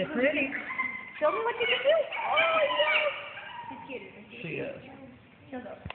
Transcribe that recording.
They're pretty. Show me what you can do. Oh, yes. She's cute. She is. Show those.